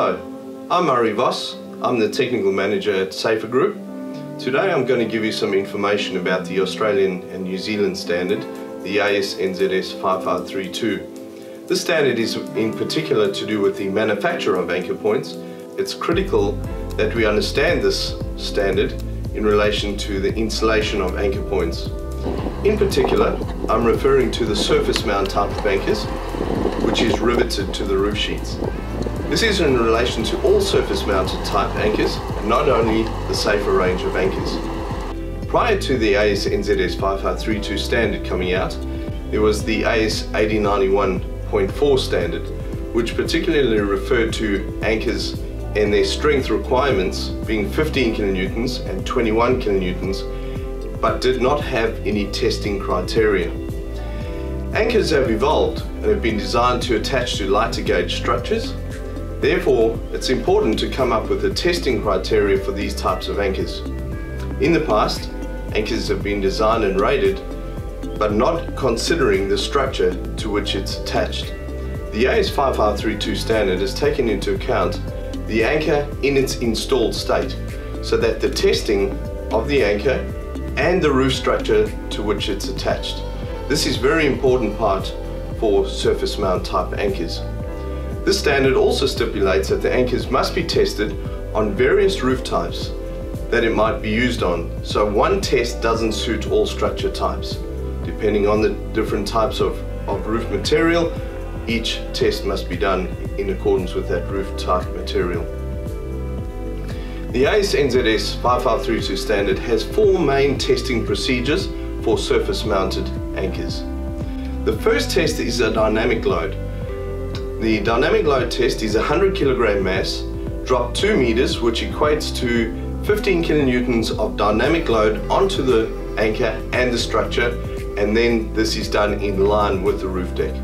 Hello, I'm Murray Voss. I'm the Technical Manager at Sayfa Group. Today I'm going to give you some information about the Australian and New Zealand standard, the AS-NZS 5532. This standard is in particular to do with the manufacture of anchor points. It's critical that we understand this standard in relation to the installation of anchor points. In particular, I'm referring to the surface mount type of anchors, which is riveted to the roof sheets. This is in relation to all surface mounted type anchors, and not only the Sayfa range of anchors. Prior to the AS NZS 5532 standard coming out, there was the AS 8091.4 standard, which particularly referred to anchors and their strength requirements being 15 kilonewtons and 21 kilonewtons, but did not have any testing criteria. Anchors have evolved and have been designed to attach to lighter gauge structures Therefore, it's important to come up with a testing criteria for these types of anchors. In the past, anchors have been designed and rated, but not considering the structure to which it's attached. The AS5532 standard has taken into account the anchor in its installed state, so that the testing of the anchor and the roof structure to which it's attached. This is very important part for surface mount type anchors. This standard also stipulates that the anchors must be tested on various roof types that it might be used on. So one test doesn't suit all structure types. Depending on the different types of, of roof material, each test must be done in accordance with that roof type material. The AS NZS 5532 standard has four main testing procedures for surface mounted anchors. The first test is a dynamic load. The dynamic load test is a 100 kilogram mass dropped 2 meters which equates to 15 kilonewtons of dynamic load onto the anchor and the structure and then this is done in line with the roof deck.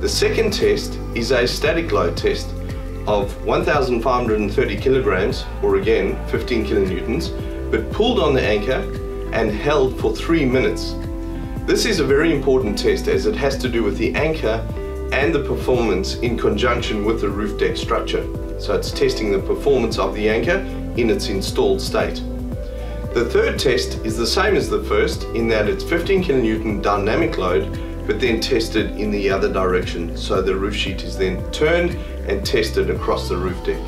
The second test is a static load test of 1530 kilograms or again 15 kilonewtons but pulled on the anchor and held for 3 minutes. This is a very important test as it has to do with the anchor and the performance in conjunction with the roof deck structure. So it's testing the performance of the anchor in its installed state. The third test is the same as the first in that it's 15 kilonewton dynamic load but then tested in the other direction. So the roof sheet is then turned and tested across the roof deck.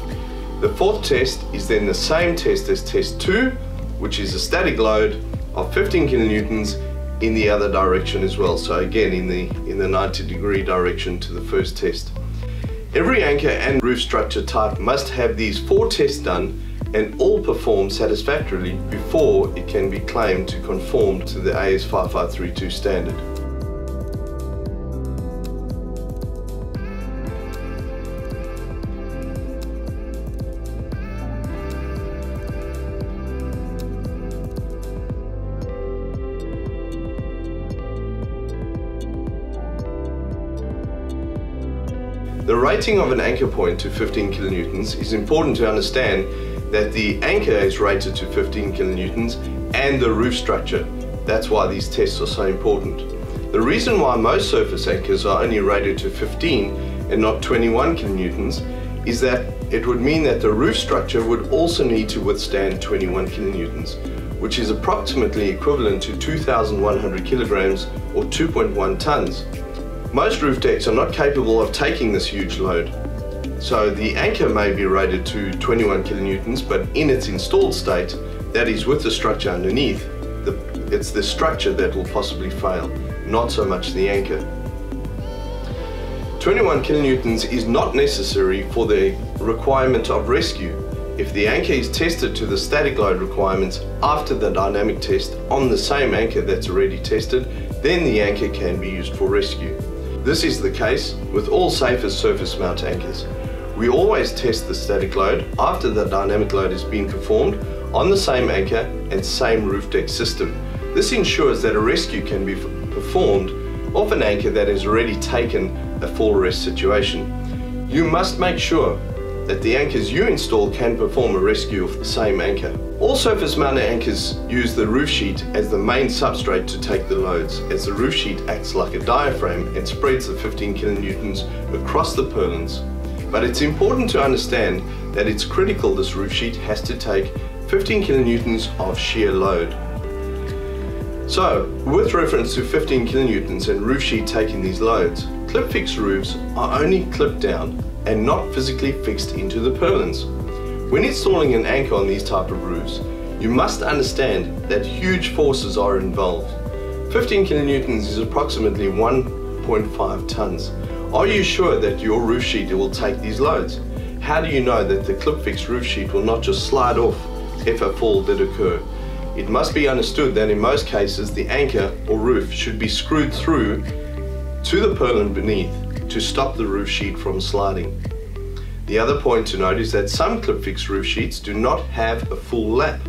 The fourth test is then the same test as test 2 which is a static load of 15 kilonewtons in the other direction as well. So again, in the, in the 90 degree direction to the first test. Every anchor and roof structure type must have these four tests done and all perform satisfactorily before it can be claimed to conform to the AS5532 standard. The rating of an anchor point to 15 kilonewtons is important to understand that the anchor is rated to 15 kilonewtons and the roof structure. That's why these tests are so important. The reason why most surface anchors are only rated to 15 and not 21 kilonewtons is that it would mean that the roof structure would also need to withstand 21 kilonewtons, which is approximately equivalent to 2,100 kilograms or 2.1 tons. Most roof decks are not capable of taking this huge load. So the anchor may be rated to 21 kilonewtons, but in its installed state, that is with the structure underneath, the, it's the structure that will possibly fail, not so much the anchor. 21 kilonewtons is not necessary for the requirement of rescue if the anchor is tested to the static load requirements after the dynamic test on the same anchor that's already tested, then the anchor can be used for rescue. This is the case with all Sayfa surface mount anchors. We always test the static load after the dynamic load has been performed on the same anchor and same roof deck system. This ensures that a rescue can be performed off an anchor that has already taken a full rest situation. You must make sure that the anchors you install can perform a rescue of the same anchor. All surface mounted anchors use the roof sheet as the main substrate to take the loads, as the roof sheet acts like a diaphragm and spreads the 15 kilonewtons across the purlins. But it's important to understand that it's critical this roof sheet has to take 15 kilonewtons of shear load. So, with reference to 15 kilonewtons and roof sheet taking these loads, clip fix roofs are only clipped down and not physically fixed into the purlins. When installing an anchor on these type of roofs, you must understand that huge forces are involved. 15 kilonewtons is approximately 1.5 tons. Are you sure that your roof sheet will take these loads? How do you know that the clip fix roof sheet will not just slide off if a fall did occur? It must be understood that in most cases the anchor or roof should be screwed through to the purlin beneath to stop the roof sheet from sliding. The other point to note is that some clip fix roof sheets do not have a full lap.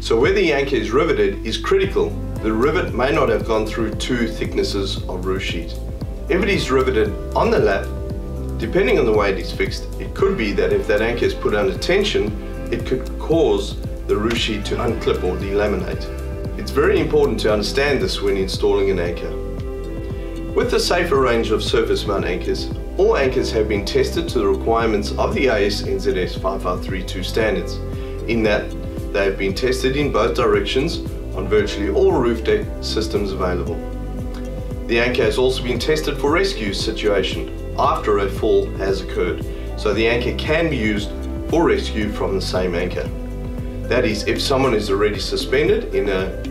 So where the anchor is riveted is critical. The rivet may not have gone through two thicknesses of roof sheet. If it is riveted on the lap, depending on the way it is fixed, it could be that if that anchor is put under tension, it could cause the roof sheet to unclip or delaminate. It's very important to understand this when installing an anchor. With the Sayfa range of surface mount anchors, all anchors have been tested to the requirements of the AS NZS 5532 standards, in that they have been tested in both directions on virtually all roof deck systems available. The anchor has also been tested for rescue situation after a fall has occurred, so the anchor can be used for rescue from the same anchor. That is, if someone is already suspended in a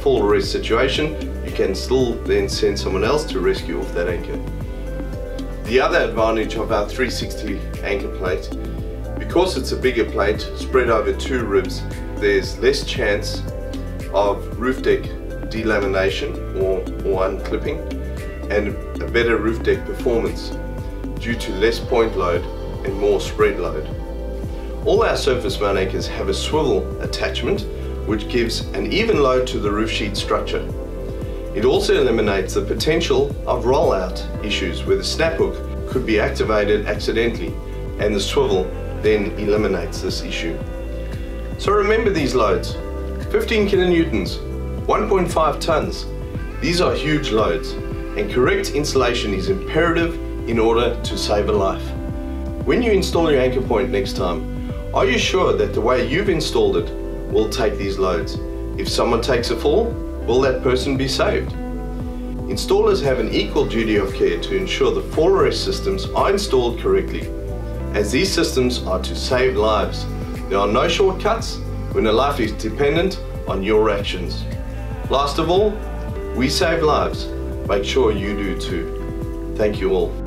full arrest situation, can still then send someone else to rescue off that anchor. The other advantage of our 360 anchor plate, because it's a bigger plate spread over two ribs, there's less chance of roof deck delamination or, or unclipping and a better roof deck performance due to less point load and more spread load. All our surface mount anchors have a swivel attachment which gives an even load to the roof sheet structure it also eliminates the potential of rollout issues where the snap hook could be activated accidentally and the swivel then eliminates this issue. So remember these loads. 15 kilonewtons, 1.5 tons. These are huge loads and correct installation is imperative in order to save a life. When you install your anchor point next time, are you sure that the way you've installed it will take these loads? If someone takes a fall, will that person be saved? Installers have an equal duty of care to ensure the fall arrest systems are installed correctly, as these systems are to save lives. There are no shortcuts when a life is dependent on your actions. Last of all, we save lives. Make sure you do too. Thank you all.